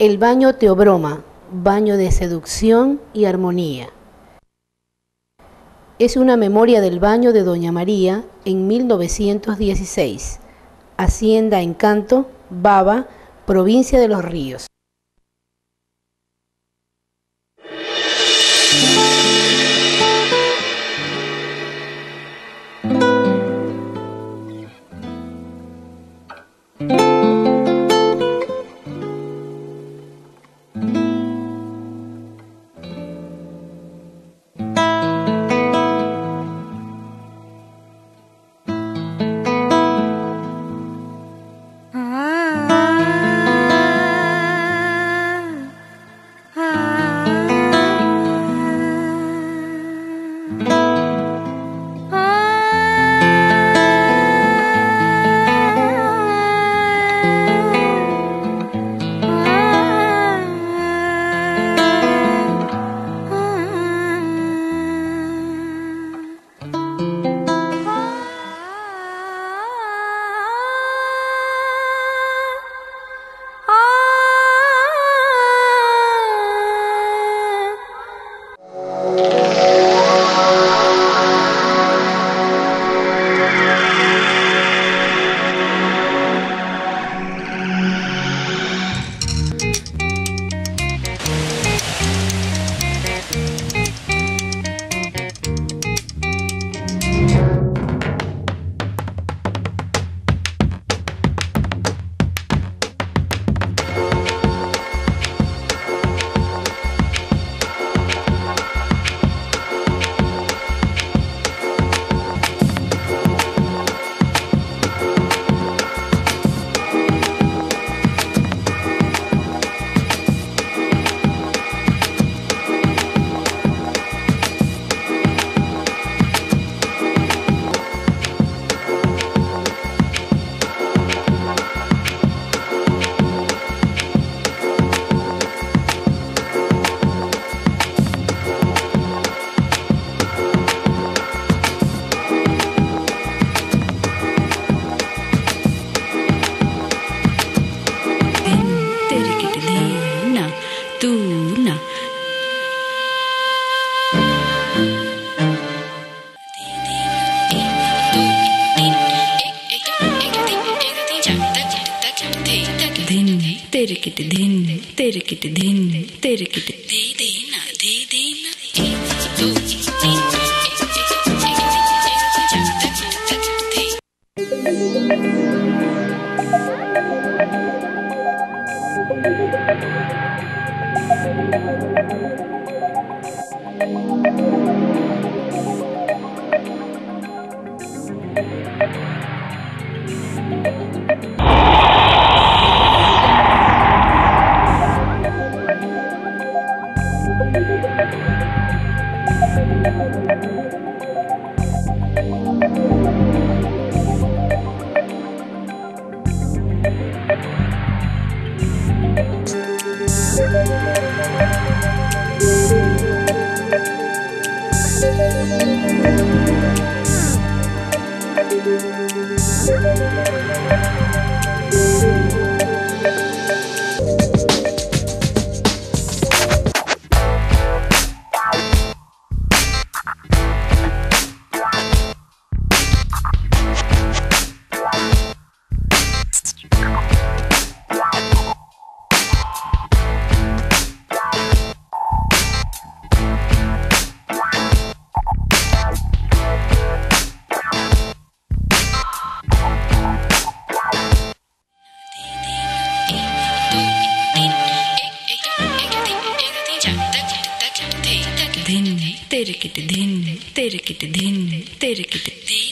El baño Teobroma, baño de seducción y armonía. Es una memoria del baño de Doña María en 1916. Hacienda Encanto, Baba, provincia de Los Ríos. तेरे kit दिन तेरे kit दिन तेरे kit देना तेरे kit दिन तेरे kit दिन तेरे किट दिन